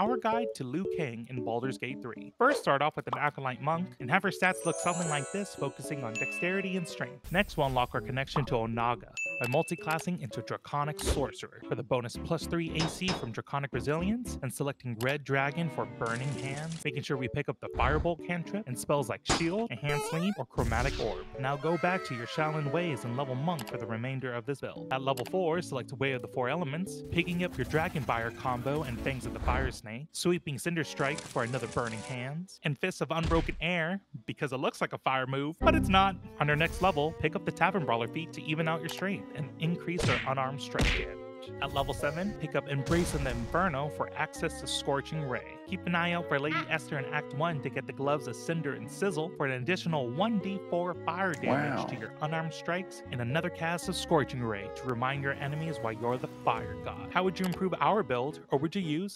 our guide to Liu Kang in Baldur's Gate 3. First, start off with an Acolyte Monk and have her stats look something like this, focusing on dexterity and strength. Next, we'll unlock our connection to Onaga by multi-classing into Draconic Sorcerer for the bonus plus 3 AC from Draconic Resilience and selecting Red Dragon for Burning Hand, making sure we pick up the Firebolt cantrip and spells like Shield, Enhance Leap, or Chromatic Orb. Now go back to your Shaolin Ways and level Monk for the remainder of this build. At level 4, select Way of the Four Elements, picking up your Dragon Dragonfire combo and Fangs of the Fire Snake, sweeping Cinder Strike for another Burning Hands, and Fists of Unbroken Air because it looks like a fire move, but it's not. On your next level, pick up the Tavern Brawler feat to even out your strength and increase their unarmed strike damage. At level 7, pick up Embrace in the Inferno for access to Scorching Ray. Keep an eye out for Lady ah. Esther in Act 1 to get the gloves of Cinder and Sizzle for an additional 1d4 fire damage Wow. to your unarmed strikes and another cast of Scorching Ray to remind your enemies why you're the fire god. How would you improve our build, or would you use